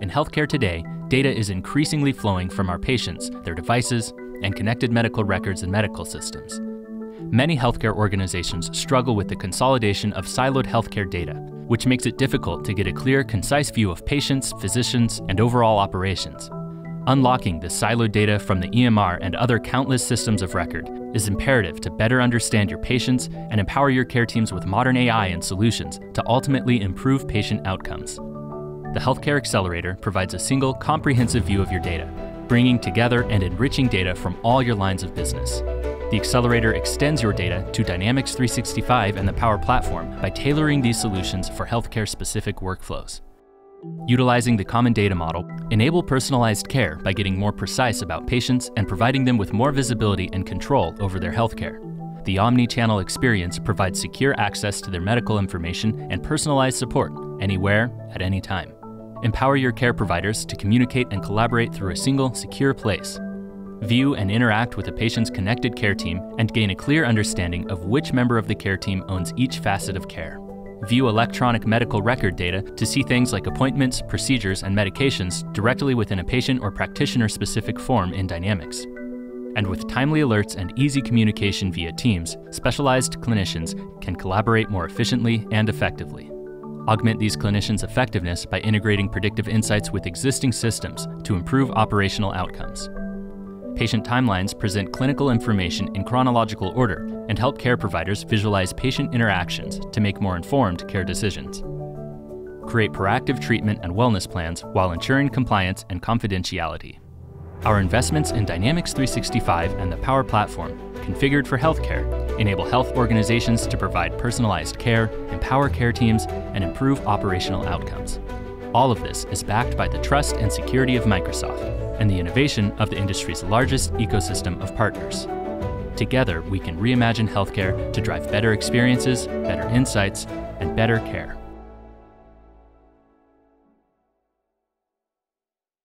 In healthcare today, data is increasingly flowing from our patients, their devices, and connected medical records and medical systems. Many healthcare organizations struggle with the consolidation of siloed healthcare data, which makes it difficult to get a clear, concise view of patients, physicians, and overall operations. Unlocking the siloed data from the EMR and other countless systems of record is imperative to better understand your patients and empower your care teams with modern AI and solutions to ultimately improve patient outcomes. The Healthcare Accelerator provides a single, comprehensive view of your data, bringing together and enriching data from all your lines of business. The Accelerator extends your data to Dynamics 365 and the Power Platform by tailoring these solutions for healthcare specific workflows. Utilizing the Common Data Model, enable personalized care by getting more precise about patients and providing them with more visibility and control over their healthcare. The omni-channel experience provides secure access to their medical information and personalized support anywhere, at any time. Empower your care providers to communicate and collaborate through a single, secure place. View and interact with a patient's connected care team and gain a clear understanding of which member of the care team owns each facet of care view electronic medical record data to see things like appointments, procedures, and medications directly within a patient or practitioner specific form in Dynamics. And with timely alerts and easy communication via Teams, specialized clinicians can collaborate more efficiently and effectively. Augment these clinicians' effectiveness by integrating predictive insights with existing systems to improve operational outcomes. Patient timelines present clinical information in chronological order and help care providers visualize patient interactions to make more informed care decisions. Create proactive treatment and wellness plans while ensuring compliance and confidentiality. Our investments in Dynamics 365 and the Power Platform, configured for healthcare, enable health organizations to provide personalized care, empower care teams, and improve operational outcomes. All of this is backed by the trust and security of Microsoft and the innovation of the industry's largest ecosystem of partners. Together, we can reimagine healthcare to drive better experiences, better insights, and better care.